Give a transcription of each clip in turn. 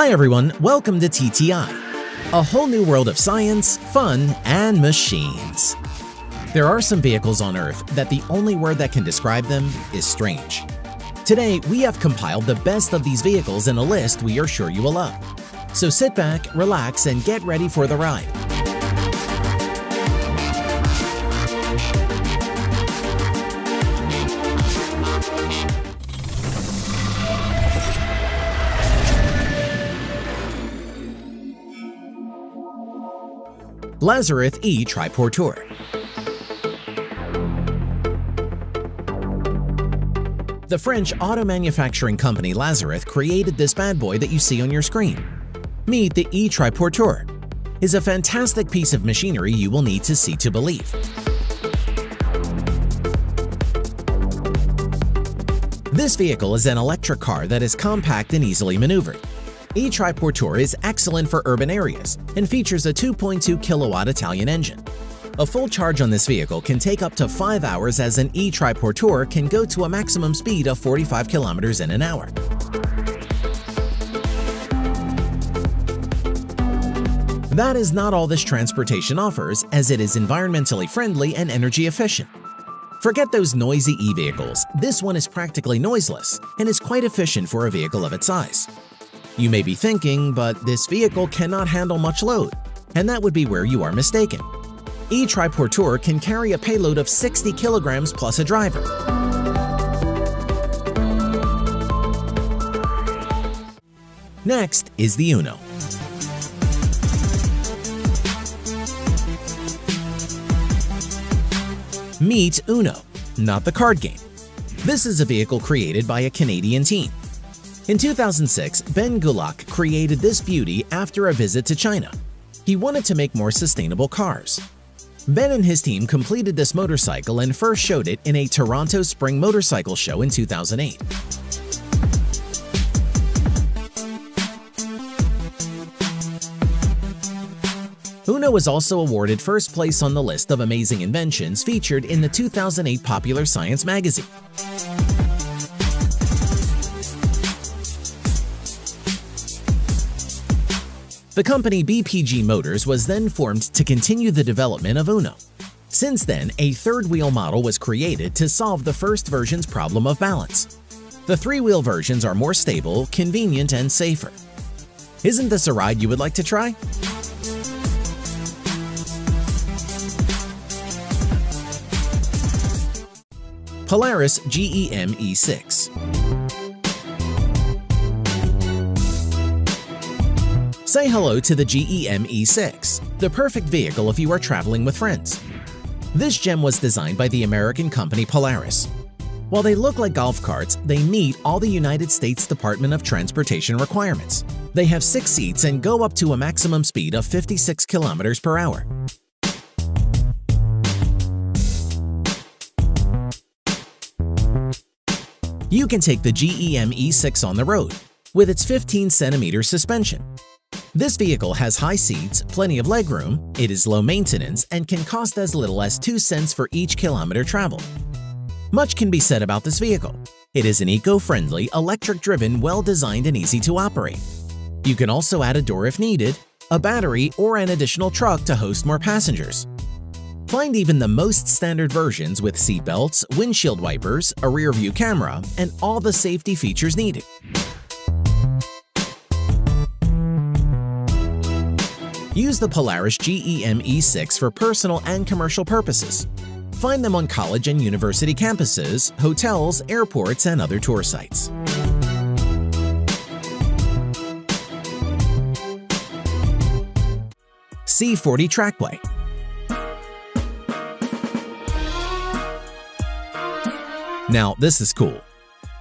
Hi everyone, welcome to TTI, a whole new world of science, fun, and machines. There are some vehicles on Earth that the only word that can describe them is strange. Today, we have compiled the best of these vehicles in a list we are sure you will love. So sit back, relax, and get ready for the ride. Lazareth E Triporteur The French auto manufacturing company Lazareth created this bad boy that you see on your screen. Meet the e-Triporteur. is a fantastic piece of machinery you will need to see to believe. This vehicle is an electric car that is compact and easily maneuvered e-Triporteur is excellent for urban areas and features a 2.2 kilowatt Italian engine. A full charge on this vehicle can take up to 5 hours as an e-Triporteur can go to a maximum speed of 45 kilometers in an hour. That is not all this transportation offers as it is environmentally friendly and energy efficient. Forget those noisy e-vehicles, this one is practically noiseless and is quite efficient for a vehicle of its size. You may be thinking, but this vehicle cannot handle much load, and that would be where you are mistaken. E-Triporteur can carry a payload of 60 kilograms plus a driver. Next is the Uno. Meet Uno, not the card game. This is a vehicle created by a Canadian team. In 2006, Ben Gulak created this beauty after a visit to China. He wanted to make more sustainable cars. Ben and his team completed this motorcycle and first showed it in a Toronto Spring Motorcycle Show in 2008. Uno was also awarded first place on the list of amazing inventions featured in the 2008 Popular Science magazine. The company BPG Motors was then formed to continue the development of Uno. Since then, a third-wheel model was created to solve the first version's problem of balance. The three-wheel versions are more stable, convenient, and safer. Isn't this a ride you would like to try? Polaris GEM E6 Say hello to the GEM E6, the perfect vehicle if you are traveling with friends. This gem was designed by the American company Polaris. While they look like golf carts, they meet all the United States Department of Transportation requirements. They have six seats and go up to a maximum speed of 56 kilometers per hour. You can take the GEM E6 on the road with its 15 centimeter suspension, this vehicle has high seats, plenty of legroom, it is low maintenance, and can cost as little as 2 cents for each kilometer traveled. Much can be said about this vehicle. It is an eco-friendly, electric-driven, well-designed and easy to operate. You can also add a door if needed, a battery, or an additional truck to host more passengers. Find even the most standard versions with seat belts, windshield wipers, a rear-view camera, and all the safety features needed. Use the Polaris GEM E6 for personal and commercial purposes. Find them on college and university campuses, hotels, airports, and other tour sites. C40 Trackway Now, this is cool.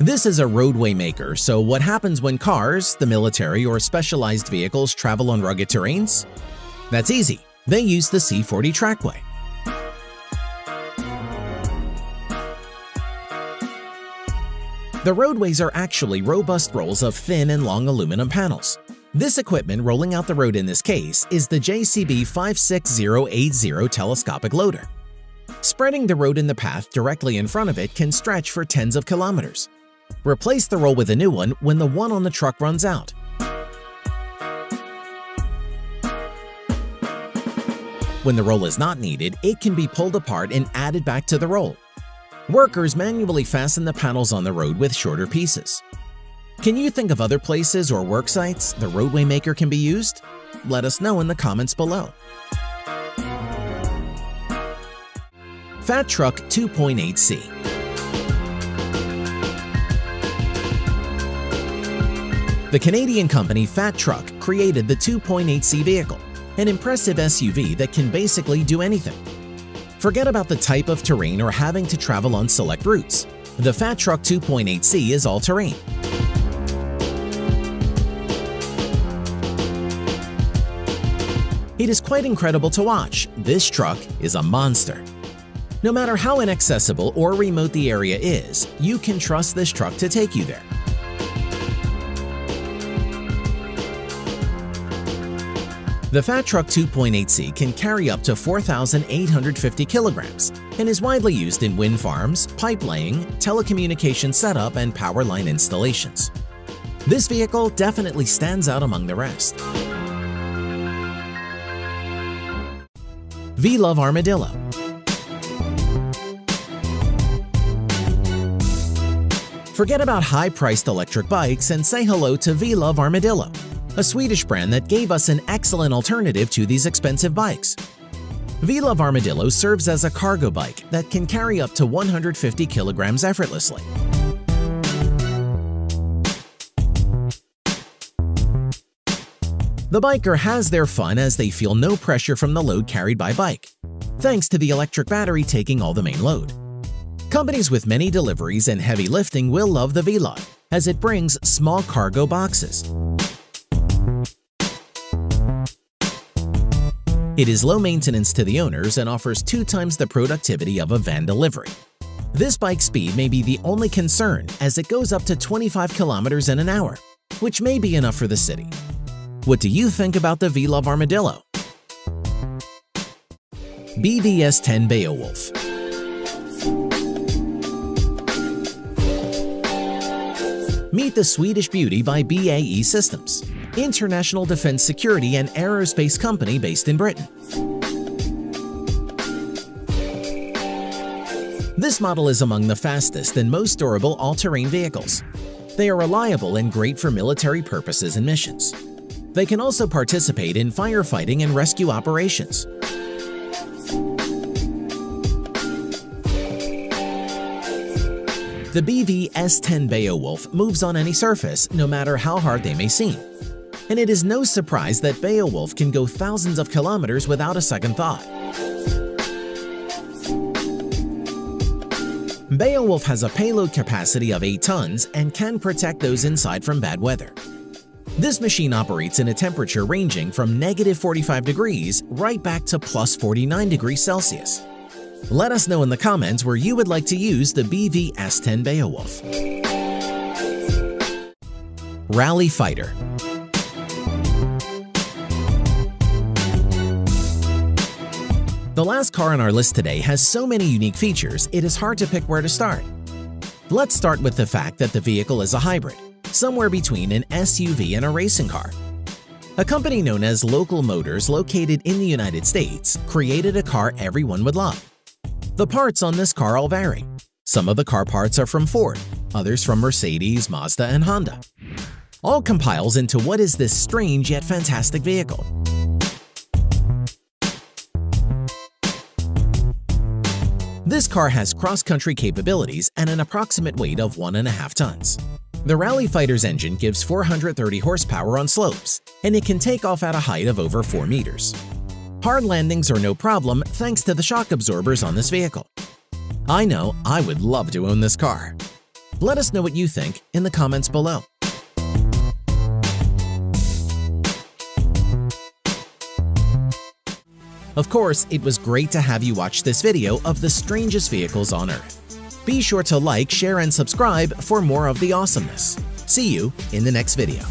This is a roadway maker, so what happens when cars, the military, or specialized vehicles travel on rugged terrains? That's easy. They use the C40 trackway. The roadways are actually robust rolls of thin and long aluminum panels. This equipment rolling out the road in this case is the JCB 56080 telescopic loader. Spreading the road in the path directly in front of it can stretch for tens of kilometers. Replace the roll with a new one when the one on the truck runs out. When the roll is not needed, it can be pulled apart and added back to the roll. Workers manually fasten the panels on the road with shorter pieces. Can you think of other places or work sites the roadway maker can be used? Let us know in the comments below. Fat Truck 2.8C The Canadian company Fat Truck created the 2.8C vehicle, an impressive SUV that can basically do anything. Forget about the type of terrain or having to travel on select routes. The Fat Truck 2.8C is all-terrain. It is quite incredible to watch. This truck is a monster. No matter how inaccessible or remote the area is, you can trust this truck to take you there. The Fat Truck 2.8C can carry up to 4,850 kilograms and is widely used in wind farms, pipe laying, telecommunication setup, and power line installations. This vehicle definitely stands out among the rest. Velove Armadillo Forget about high-priced electric bikes and say hello to Velove Armadillo, a Swedish brand that gave us an excellent alternative to these expensive bikes. Velove Armadillo serves as a cargo bike that can carry up to 150 kilograms effortlessly. The biker has their fun as they feel no pressure from the load carried by bike, thanks to the electric battery taking all the main load. Companies with many deliveries and heavy lifting will love the Velove, as it brings small cargo boxes. It is low maintenance to the owners and offers two times the productivity of a van delivery. This bike speed may be the only concern as it goes up to 25 kilometers in an hour, which may be enough for the city. What do you think about the Velove Armadillo? BVS-10 Beowulf Meet the Swedish beauty by BAE Systems, international defense security and aerospace company based in Britain. This model is among the fastest and most durable all-terrain vehicles. They are reliable and great for military purposes and missions. They can also participate in firefighting and rescue operations. The BV S10 Beowulf moves on any surface, no matter how hard they may seem. And it is no surprise that Beowulf can go thousands of kilometers without a second thought. Beowulf has a payload capacity of 8 tons and can protect those inside from bad weather. This machine operates in a temperature ranging from negative 45 degrees right back to plus 49 degrees Celsius. Let us know in the comments where you would like to use the BV S10 Beowulf. Rally Fighter The last car on our list today has so many unique features, it is hard to pick where to start. Let's start with the fact that the vehicle is a hybrid somewhere between an SUV and a racing car. A company known as Local Motors located in the United States created a car everyone would love. The parts on this car all vary. Some of the car parts are from Ford, others from Mercedes, Mazda, and Honda. All compiles into what is this strange yet fantastic vehicle. This car has cross-country capabilities and an approximate weight of 1.5 tons. The Rally Fighter's engine gives 430 horsepower on slopes, and it can take off at a height of over 4 meters. Hard landings are no problem thanks to the shock absorbers on this vehicle. I know I would love to own this car. Let us know what you think in the comments below. Of course, it was great to have you watch this video of the strangest vehicles on Earth. Be sure to like, share, and subscribe for more of the awesomeness. See you in the next video.